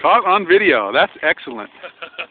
Caught on video. That's excellent.